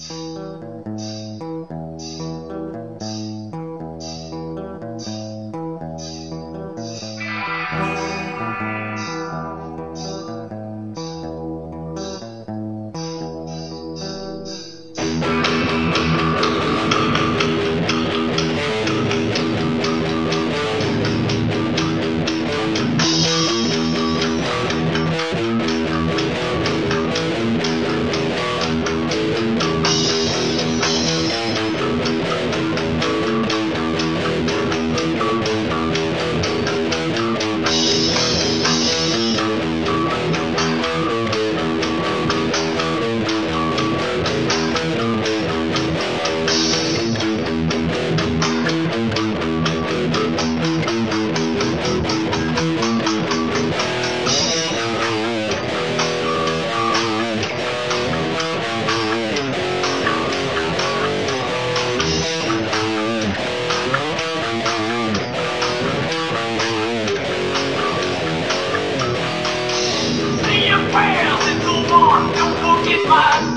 Música Bam! It's the one, the book is.